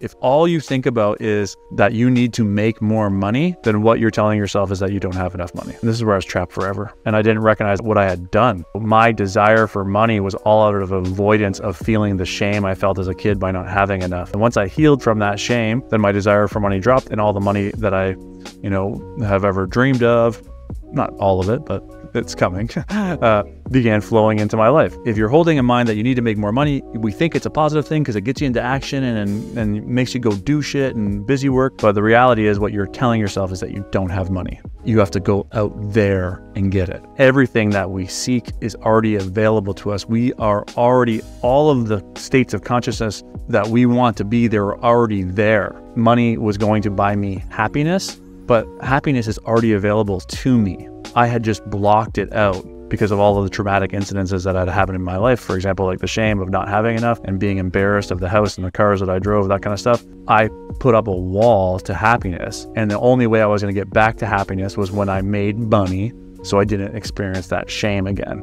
If all you think about is that you need to make more money, then what you're telling yourself is that you don't have enough money. And this is where I was trapped forever. And I didn't recognize what I had done. My desire for money was all out of avoidance of feeling the shame I felt as a kid by not having enough. And once I healed from that shame, then my desire for money dropped and all the money that I, you know, have ever dreamed of, not all of it, but it's coming, uh, began flowing into my life. If you're holding in mind that you need to make more money, we think it's a positive thing because it gets you into action and, and, and makes you go do shit and busy work. But the reality is, what you're telling yourself is that you don't have money. You have to go out there and get it. Everything that we seek is already available to us. We are already, all of the states of consciousness that we want to be, they're already there. Money was going to buy me happiness, but happiness is already available to me. I had just blocked it out because of all of the traumatic incidences that had happened in my life. For example, like the shame of not having enough and being embarrassed of the house and the cars that I drove, that kind of stuff. I put up a wall to happiness. And the only way I was going to get back to happiness was when I made money so I didn't experience that shame again.